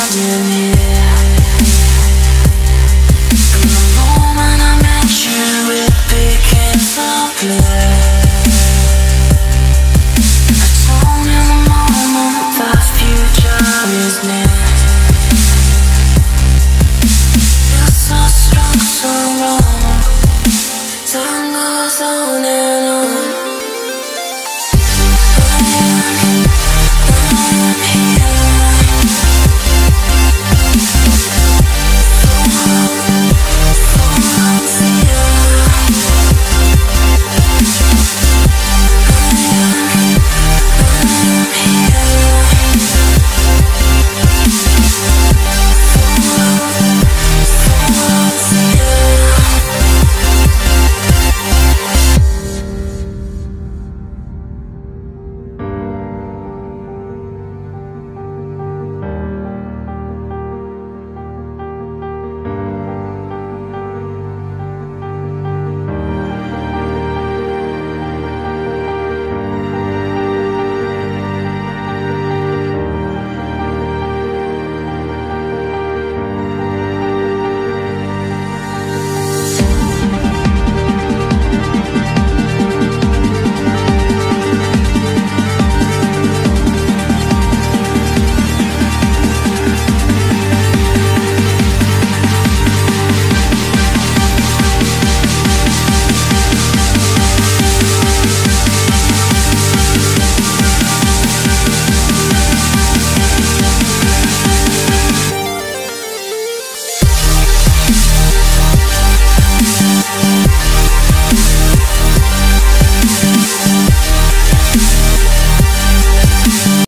coming here